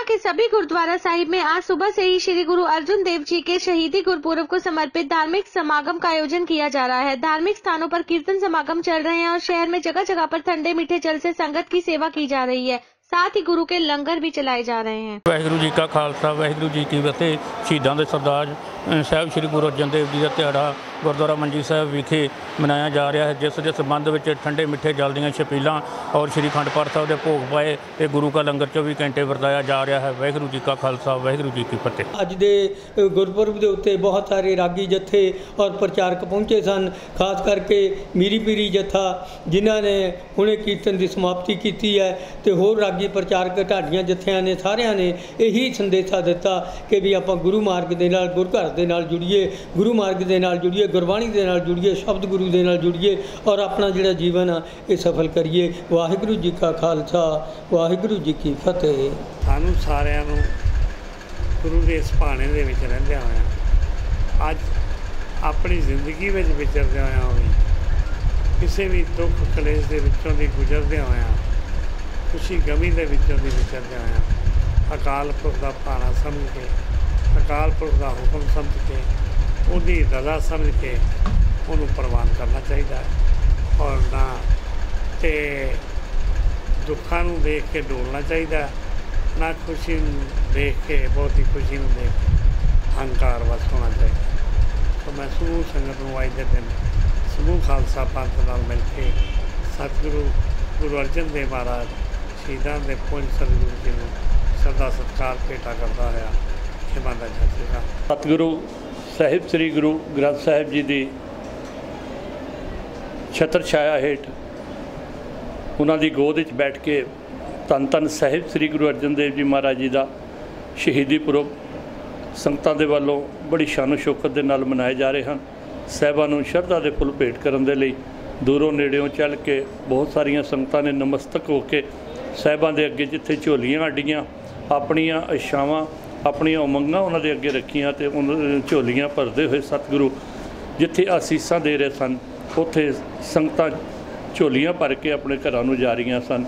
हरियाणा के सभी गुरुद्वारा साहिब में आज सुबह से ही श्री गुरु अर्जुन देव जी के शहीदी गुरुपूर्व को समर्पित धार्मिक समागम का आयोजन किया जा रहा है। धार्मिक स्थानों पर कीर्तन समागम चल रहे हैं और शहर में जगह जगह पर ठंडे मीठे जल से संगत की सेवा की जा रही है। साथ ही गुरु के लंगर भी चलाए जा रहे हैं। वाहगुरु जी का खालसा, वाहगुरु जी की फतेह शहीदा के सरदार। ਸਾਹਿਬ ਸ੍ਰੀ ਗੁਰੂ ਅਰਜਨ ਦੇਵ ਜੀ ਦਾ ਦਿਹਾੜਾ ਗੁਰਦੁਆਰਾ ਮੰਜੀ ਸਾਹਿਬ ਵਿਖੇ ਮਨਾਇਆ ਜਾ ਰਿਹਾ ਹੈ, ਜਿਸ ਦੇ ਸੰਬੰਧ ਵਿੱਚ ਠੰਡੇ ਮਿੱਠੇ ਜਲ ਦੀਆਂ ਛਪੀਲਾਂ ਔਰ ਸ੍ਰੀ ਅਖੰਡ ਪਾਠ ਸਾਹਿਬ ਦੇ ਭੋਗ ਪਾਏ ਤੇ ਗੁਰੂ ਕਾ ਲੰਗਰ 24 ਘੰਟੇ ਵਰਤਾਇਆ ਜਾ ਰਿਹਾ ਹੈ। ਵਾਹਿਗੁਰੂ ਜੀ ਕਾ ਖਾਲਸਾ, ਵਾਹਿਗੁਰੂ ਜੀ ਕੀ ਫਤਿਹ। ਅੱਜ ਦੇ ਗੁਰਪੁਰਬ ਦੇ ਉੱਤੇ ਬਹੁਤ ਸਾਰੇ ਰਾਗੀ ਜਥੇ ਔਰ ਪ੍ਰਚਾਰਕ ਪਹੁੰਚੇ ਸਨ, ਖਾਸ ਕਰਕੇ ਮੀਰੀ ਪੀਰੀ ਜਥਾ, ਜਿਨ੍ਹਾਂ ਨੇ ਹੁਣੇ ਕੀਰਤਨ ਦੀ ਸਮਾਪਤੀ ਕੀਤੀ ਹੈ ਤੇ ਹੋਰ ਰਾਗੀ ਪ੍ਰਚਾਰਕ ਢਾਡੀਆਂ ਜਥਿਆਂ ਨੇ ਸਾਰਿਆਂ ਨੇ ਇਹੀ ਸੰਦੇਸ਼ਾ ਦਿੱਤਾ ਕਿ ਵੀ ਆਪਾਂ ਗੁਰੂ ਮਾਰਗ ਦੇ ਨਾਲ ਗੁਰ ਘਰ ਦੇ ਨਾਲ ਜੁੜੀਏ, ਗੁਰੂ ਮਾਰਗ ਦੇ ਨਾਲ ਜੁੜੀਏ, ਗੁਰਬਾਣੀ ਦੇ ਨਾਲ ਜੁੜੀਏ, ਸ਼ਬਦ ਗੁਰੂ ਦੇ ਨਾਲ ਜੁੜੀਏ ਔਰ ਆਪਣਾ ਜਿਹੜਾ ਜੀਵਨ ਆ, ਇਹ ਸਫਲ ਕਰੀਏ। ਵਾਹਿਗੁਰੂ ਜੀ ਕਾ ਖਾਲਸਾ, ਵਾਹਿਗੁਰੂ ਜੀ ਕੀ ਫਤਿਹ। ਸਾਨੂੰ ਸਾਰਿਆਂ ਨੂੰ ਗੁਰੂ ਦੇ ਇਸ ਭਾਣੇ ਦੇ ਵਿੱਚ ਰਹਿੰਦਿਆਂ ਹੋਇਆ, ਅੱਜ ਆਪਣੀ ਜ਼ਿੰਦਗੀ ਵਿੱਚ ਵਿਚਰਦਿਆਂ ਹੋਇਆ ਵੀ, ਕਿਸੇ ਵੀ ਦੁੱਖ ਕਲੇਸ਼ ਦੇ ਵਿੱਚੋਂ ਦੀ ਗੁਜ਼ਰਦਿਆਂ ਹੋਇਆ, ਖੁਸ਼ੀ ਗਮੀ ਦੇ ਵਿੱਚੋਂ ਦੀ ਵਿਚਰਦਿਆਂ ਹੋਇਆ, ਅਕਾਲ ਪੁਰਖ ਦਾ ਭਾਣਾ ਸਮਝ ਕੇ ਅਕਾਲ ਪੁਰਖ ਦਾ ਹੁਕਮ ਸਮਝ ਕੇ, ਉਹਦੀ ਰਜ਼ਾ ਸਮਝ ਕੇ ਉਹਨੂੰ ਪ੍ਰਵਾਨ ਕਰਨਾ ਚਾਹੀਦਾ ਹੈ। ਔਰ ਨਾ ਤੇ ਦੁੱਖਾਂ ਨੂੰ ਦੇਖ ਕੇ ਡੋਲਣਾ ਚਾਹੀਦਾ ਨਾ ਖੁਸ਼ੀ ਨੂੰ ਦੇਖ ਕੇ, ਬਹੁਤੀ ਖੁਸ਼ੀ ਨੂੰ ਦੇਖ ਕੇ ਹੰਕਾਰ ਵਸ ਹੋਣਾ ਚਾਹੀਦਾ ਸੋ ਮੈਂ ਸਮੂਹ ਸੰਗਤ ਨੂੰ ਅੱਜ ਦੇ ਦਿਨ ਸਮੂਹ ਖਾਲਸਾ ਪੰਥ ਨਾਲ ਮਿਲ ਕੇ ਸਤਿਗੁਰੂ, ਗੁਰੂ ਅਰਜਨ ਦੇਵ ਮਹਾਰਾਜ ਸ਼ਹੀਦਾਂ ਦੇ ਪੁੰਜ ਸਤਿਗੁਰੂ ਜੀ ਨੂੰ ਸਰਦਾ ਸਤਕਾਰ ਭੇਟਾ ਕਰਦਾ ਹੋਇਆ ਖਿਮਾ ਦਾ ਜਥੇਗਾ ਸਤਿਗੁਰੂ ਸਾਹਿਬ, ਸ੍ਰੀ ਗੁਰੂ ਗ੍ਰੰਥ ਸਾਹਿਬ ਜੀ ਦੀ ਛਤਰ ਛਾਇਆ ਹੇਠ ਉਹਨਾਂ ਦੀ ਗੋਦ ਵਿੱਚ ਬੈਠ ਕੇ ਧੰਨ ਧੰਨ ਸਾਹਿਬ ਸ੍ਰੀ ਗੁਰੂ ਅਰਜਨ ਦੇਵ ਜੀ ਮਹਾਰਾਜ ਜੀ ਦਾ ਸ਼ਹੀਦੀ ਪੁਰਬ ਸੰਗਤਾਂ ਦੇ ਵੱਲੋਂ ਬੜੀ ਸ਼ਾਨੋ ਸ਼ੌਕਤ ਦੇ ਨਾਲ ਮਨਾਏ ਜਾ ਰਹੇ ਹਨ। ਸਾਹਿਬਾਂ ਨੂੰ ਸ਼ਰਧਾ ਦੇ ਫੁੱਲ ਭੇਟ ਕਰਨ ਦੇ ਲਈ ਦੂਰੋਂ ਨੇੜਿਓਂ ਚੱਲ ਕੇ ਬਹੁਤ ਸਾਰੀਆਂ ਸੰਗਤਾਂ ਨੇ ਨਮਸਤਕ ਹੋ ਕੇ ਸਾਹਿਬਾਂ ਦੇ ਅੱਗੇ ਜਿੱਥੇ ਝੋਲੀਆਂ ਅੱਡੀਆਂ, ਆਪਣੀਆਂ ਇਛਾਵਾਂ ਆਪਣੀਆਂ ਉਮੰਗਾਂ ਉਹਨਾਂ ਦੇ ਅੱਗੇ ਰੱਖੀਆਂ ਤੇ ਉਹਨਾਂ ਝੋਲੀਆਂ ਭਰਦੇ ਹੋਏ ਸਤਿਗੁਰੂ, ਜਿੱਥੇ ਆਸੀਸਾਂ ਦੇ ਰਹੇ ਸਨ, ਉੱਥੇ ਸੰਗਤਾਂ ਝੋਲੀਆਂ ਭਰ ਕੇ ਆਪਣੇ ਘਰਾਂ ਨੂੰ ਜਾ ਰਹੀਆਂ ਸਨ।